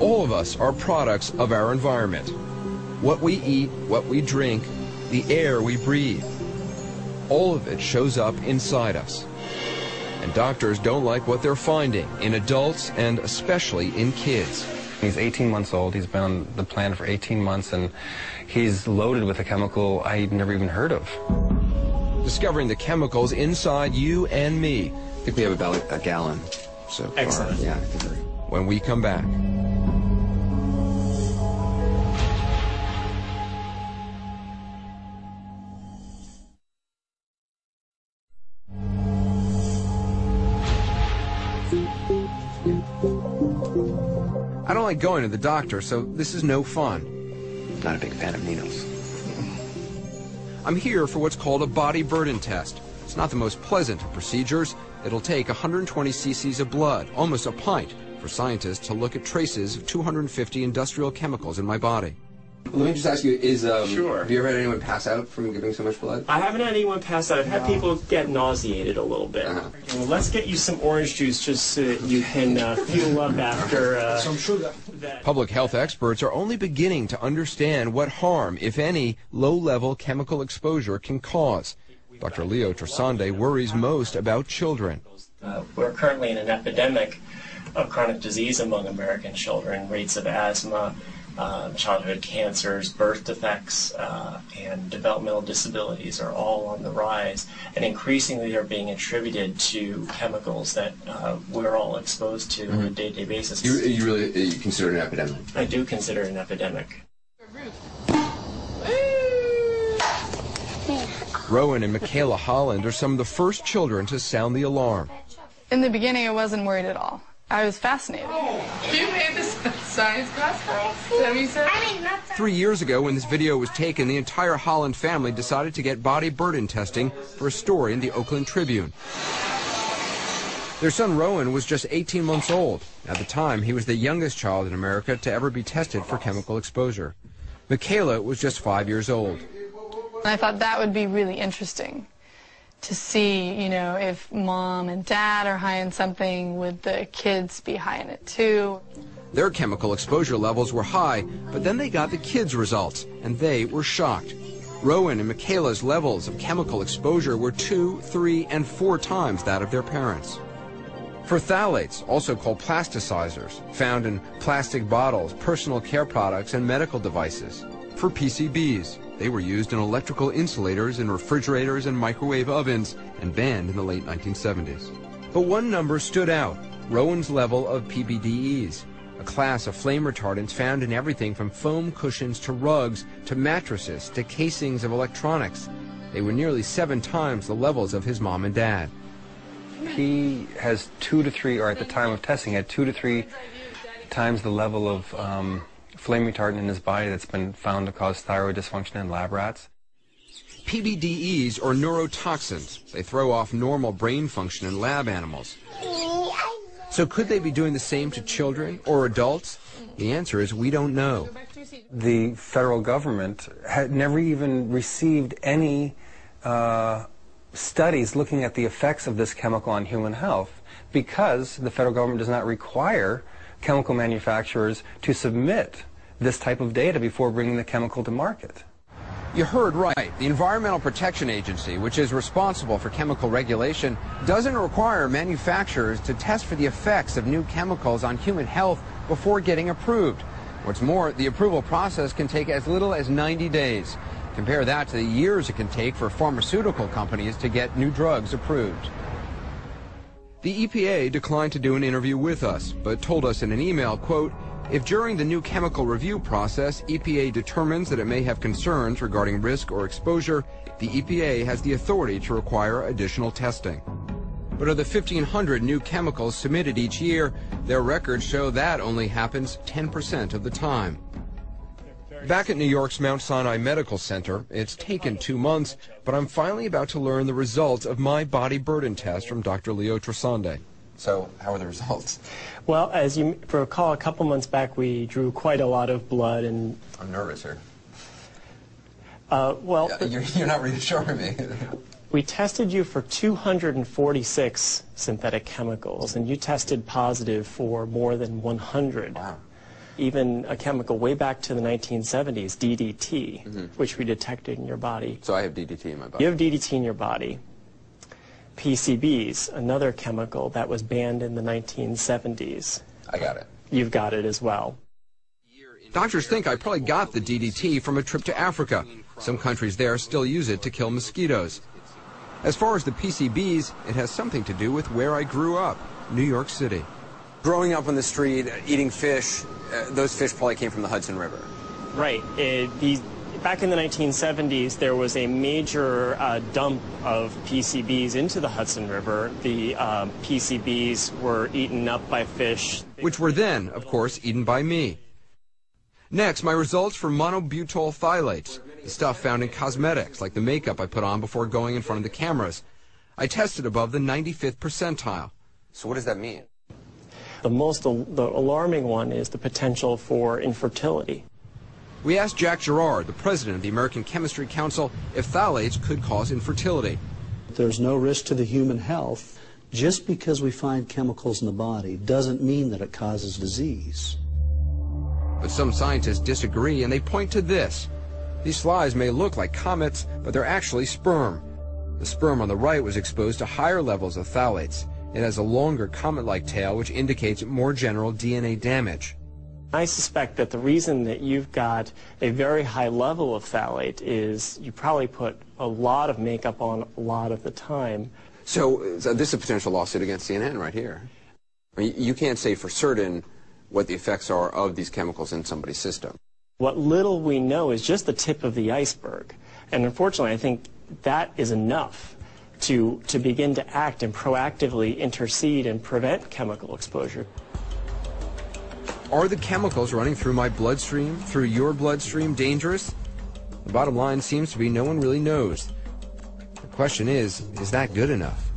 All of us are products of our environment. What we eat, what we drink, the air we breathe. All of it shows up inside us. And doctors don't like what they're finding in adults and especially in kids. He's 18 months old. He's been on the planet for 18 months, and he's loaded with a chemical I'd never even heard of. Discovering the chemicals inside you and me. I think we have about a gallon so far. Excellent. Yeah. When we come back. I don't like going to the doctor, so this is no fun. Not a big fan of needles. I'm here for what's called a body burden test. It's not the most pleasant of procedures. It'll take 120 cc's of blood, almost a pint, for scientists to look at traces of 250 industrial chemicals in my body. Let me just ask you: Is um, Sure. have you ever had anyone pass out from giving so much blood? I haven't had anyone pass out. I've had people get nauseated a little bit. Uh-huh. Well, let's get you some orange juice just so that you can uh, fuel up after uh, Some sugar. that. Public health experts are only beginning to understand what harm, if any, low-level chemical exposure can cause. Dr. Leo Trasande worries most about children. Uh, we're currently in an epidemic of chronic disease among American children. Rates of asthma, uh, childhood cancers, birth defects, uh, and developmental disabilities are all on the rise, and increasingly they're being attributed to chemicals that uh, we're all exposed to on a day-to-day basis. You, you really you consider it an epidemic? I do consider it an epidemic. Rowan and Michaela Holland are some of the first children to sound the alarm. In the beginning, I wasn't worried at all. I was fascinated. You made this science class for us? Is that what you said? Three years ago, when this video was taken, the entire Holland family decided to get body burden testing for a story in the Oakland Tribune. Their son Rowan was just 18 months old. At the time, he was the youngest child in America to ever be tested for chemical exposure. Michaela was just five years old. And I thought that would be really interesting to see, you know, if mom and dad are high in something, would the kids be high in it too? Their chemical exposure levels were high, but then they got the kids' results, and they were shocked. Rowan and Michaela's levels of chemical exposure were two, three, and four times that of their parents. For phthalates, also called plasticizers, found in plastic bottles, personal care products, and medical devices. For PCBs, they were used in electrical insulators in refrigerators and microwave ovens and banned in the late 1970s. But one number stood out, Rowan's level of PBDEs, a class of flame retardants found in everything from foam cushions to rugs to mattresses to casings of electronics. They were nearly seven times the levels of his mom and dad. He has two to three, or at the time of testing, had two to three times the level of um, flame retardant in his body that's been found to cause thyroid dysfunction in lab rats. PBDEs are neurotoxins. They throw off normal brain function in lab animals. So could they be doing the same to children or adults? The answer is we don't know. The federal government had never even received any uh, studies looking at the effects of this chemical on human health because the federal government does not require chemical manufacturers to submit this type of data before bringing the chemical to market. You heard right. The Environmental Protection Agency, which is responsible for chemical regulation, doesn't require manufacturers to test for the effects of new chemicals on human health before getting approved. What's more, the approval process can take as little as 90 days. Compare that to the years it can take for pharmaceutical companies to get new drugs approved. The EPA declined to do an interview with us, but told us in an email, quote, if during the new chemical review process EPA determines that it may have concerns regarding risk or exposure, the EPA has the authority to require additional testing. But of the 1,500 new chemicals submitted each year, their records show that only happens 10% of the time. Back at New York's Mount Sinai Medical Center, it's taken two months, but I'm finally about to learn the results of my body burden test from Dr. Leo Trasande. So, how are the results? Well, as you recall, a couple months back we drew quite a lot of blood, and I'm nervous here. uh, well, You're, you're not reassuring me. We tested you for 246 synthetic chemicals, and you tested positive for more than 100. Wow. Even a chemical way back to the 1970s, DDT, mm-hmm. which we detected in your body. So I have DDT in my body. You have DDT in your body. PCBs, another chemical that was banned in the 1970s. I got it. You've got it as well. Doctors think I probably got the DDT from a trip to Africa. Some countries there still use it to kill mosquitoes. As far as the PCBs, it has something to do with where I grew up, New York City. Growing up on the street, eating fish, uh, those fish probably came from the Hudson River. Right. It, the, back in the 1970s, there was a major uh, dump of PCBs into the Hudson River. The uh, PCBs were eaten up by fish. which were then, of course, eaten by me. Next, my results for monobutyl phthalates, the stuff found in cosmetics, like the makeup I put on before going in front of the cameras. I tested above the 95th percentile. So what does that mean? The most al- the alarming one is the potential for infertility. We asked Jack Gerard, the president of the American Chemistry Council, if phthalates could cause infertility. There's no risk to the human health. Just because we find chemicals in the body doesn't mean that it causes disease. But some scientists disagree and they point to this. These flies may look like comets, but they're actually sperm. The sperm on the right was exposed to higher levels of phthalates. It has a longer comet-like tail, which indicates more general DNA damage. I suspect that the reason that you've got a very high level of phthalate is you probably put a lot of makeup on a lot of the time. So, so this is a potential lawsuit against CNN right here. I mean, you can't say for certain what the effects are of these chemicals in somebody's system. What little we know is just the tip of the iceberg. And unfortunately, I think that is enough to, to begin to act and proactively intercede and prevent chemical exposure. Are the chemicals running through my bloodstream, through your bloodstream, dangerous? The bottom line seems to be no one really knows. The question is, is that good enough?